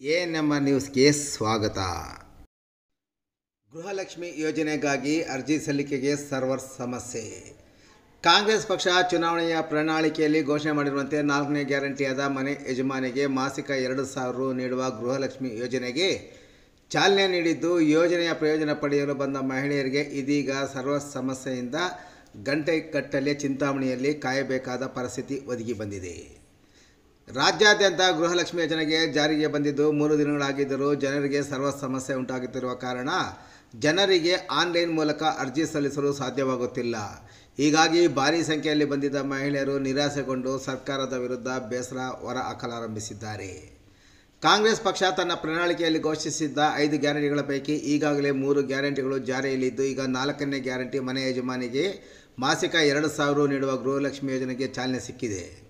A R ನ್ಯೂಸ್ಗೆ ಸ್ವಾಗತ. ಗೃಹಲಕ್ಷ್ಮಿ ಯೋಜನೆಗಾಗಿ ಅರ್ಜಿ ಸಲ್ಲಿಕೆಗೆ ಸರ್ವರ್ ಸಮಸ್ಯೆ. ಕಾಂಗ್ರೆಸ್ ಪಕ್ಷ ಚುನಾವಣೆಯ ಪ್ರಣಾಳಿಕೆಯಲ್ಲಿ ಘೋಷಣೆ ಮಾಡಿರುವಂತೆ ನಾಲ್ಕನೇ ಗ್ಯಾರಂಟಿಯಾದ ಮನೆ ಯಜಮಾನಿಗೆ ಮಾಸಿಕ ಎರಡು ಸಾವಿರ ರು ನೀಡುವ ಗೃಹಲಕ್ಷ್ಮಿ ಯೋಜನೆಗೆ ಚಾಲನೆ ನೀಡಿದ್ದು ಯೋಜನೆಯ ಪ್ರಯೋಜನ ಪಡೆಯಲು ಬಂದ ಮಹಿಳೆಯರಿಗೆ ಇದೀಗ ಸರ್ವ ಸಮಸ್ಯೆಯಿಂದ ಗಂಟೆ ಕಟ್ಟಲೆ ಚಿಂತಾಮಣಿಯಲ್ಲಿ ಕಾಯಬೇಕಾದ ಪರಿಸ್ಥಿತಿ ಒದಗಿ ಬಂದಿದೆ. ರಾಜ್ಯಾದ್ಯಂತ ಗೃಹಲಕ್ಷ್ಮಿ ಯೋಜನೆಗೆ ಜಾರಿಗೆ ಬಂದಿದ್ದು ಮೂರು ದಿನಗಳಾಗಿದ್ದರೂ ಜನರಿಗೆ ಸರ್ವ ಸಮಸ್ಯೆ ಉಂಟಾಗುತ್ತಿರುವ ಕಾರಣ ಜನರಿಗೆ ಆನ್ಲೈನ್ ಮೂಲಕ ಅರ್ಜಿ ಸಲ್ಲಿಸಲು ಸಾಧ್ಯವಾಗುತ್ತಿಲ್ಲ. ಹೀಗಾಗಿ ಭಾರೀ ಸಂಖ್ಯೆಯಲ್ಲಿ ಬಂದಿದ್ದ ಮಹಿಳೆಯರು ನಿರಾಸೆಗೊಂಡು ಸರ್ಕಾರದ ವಿರುದ್ಧ ಬೇಸರ ಹೊರ ಹಾಕಲಾರಂಭಿಸಿದ್ದಾರೆ. ಕಾಂಗ್ರೆಸ್ ಪಕ್ಷ ತನ್ನ ಪ್ರಣಾಳಿಕೆಯಲ್ಲಿ ಘೋಷಿಸಿದ್ದ ಐದು ಗ್ಯಾರಂಟಿಗಳ ಪೈಕಿ ಈಗಾಗಲೇ ಮೂರು ಗ್ಯಾರಂಟಿಗಳು ಜಾರಿಯಲ್ಲಿದ್ದು, ಈಗ ನಾಲ್ಕನೇ ಗ್ಯಾರಂಟಿ ಮನೆ ಯಜಮಾನಿಗೆ ಮಾಸಿಕ ಎರಡು ಸಾವಿರ ನೀಡುವ ಗೃಹಲಕ್ಷ್ಮಿ ಯೋಜನೆಗೆ ಚಾಲನೆ ಸಿಕ್ಕಿದೆ.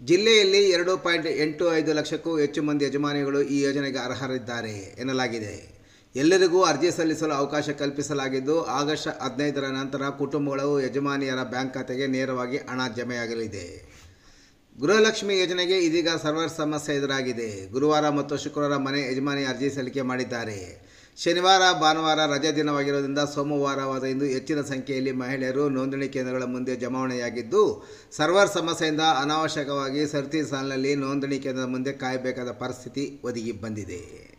ಜಿಲ್ಲೆಯಲ್ಲಿ ಎರಡು ಪಾಯಿಂಟ್ ಎಂಟು ಐದು ಲಕ್ಷಕ್ಕೂ ಹೆಚ್ಚು ಮಂದಿ ಯಜಮಾನಿಗಳು ಈ ಯೋಜನೆಗೆ ಅರ್ಹರಿದ್ದಾರೆ ಎನ್ನಲಾಗಿದೆ. ಎಲ್ಲರಿಗೂ ಅರ್ಜಿ ಸಲ್ಲಿಸಲು ಅವಕಾಶ ಕಲ್ಪಿಸಲಾಗಿದ್ದು, ಆಗಸ್ಟ್ ಹದಿನೈದರ ನಂತರ ಕುಟುಂಬಗಳು ಯಜಮಾನಿಯರ ಬ್ಯಾಂಕ್ ಖಾತೆಗೆ ನೇರವಾಗಿ ಹಣ ಜಮೆಯಾಗಲಿದೆ. ಗೃಹಲಕ್ಷ್ಮಿ ಯೋಜನೆಗೆ ಇದೀಗ ಸರ್ವರ್ ಸಮಸ್ಯೆ ಎದುರಾಗಿದೆ. ಗುರುವಾರ ಮತ್ತು ಶುಕ್ರವಾರ ಮನೆ ಯಜಮಾನಿ ಅರ್ಜಿ ಸಲ್ಲಿಕೆ ಮಾಡಿದ್ದಾರೆ. ಶನಿವಾರ, ಭಾನುವಾರ ರಜೆ ದಿನವಾಗಿರೋದ್ರಿಂದ ಸೋಮವಾರವಾದ ಇಂದು ಹೆಚ್ಚಿನ ಸಂಖ್ಯೆಯಲ್ಲಿ ಮಹಿಳೆಯರು ನೋಂದಣಿ ಕೇಂದ್ರಗಳ ಮುಂದೆ ಜಮಾವಣೆಯಾಗಿದ್ದು, ಸರ್ವರ್ ಸಮಸ್ಯೆಯಿಂದ ಅನಾವಶ್ಯಕವಾಗಿ ಸರ್ತಿ ಸಾಲಿನಲ್ಲಿ ನೋಂದಣಿ ಕೇಂದ್ರದ ಮುಂದೆ ಕಾಯಬೇಕಾದ ಪರಿಸ್ಥಿತಿ ಒದಗಿ ಬಂದಿದೆ.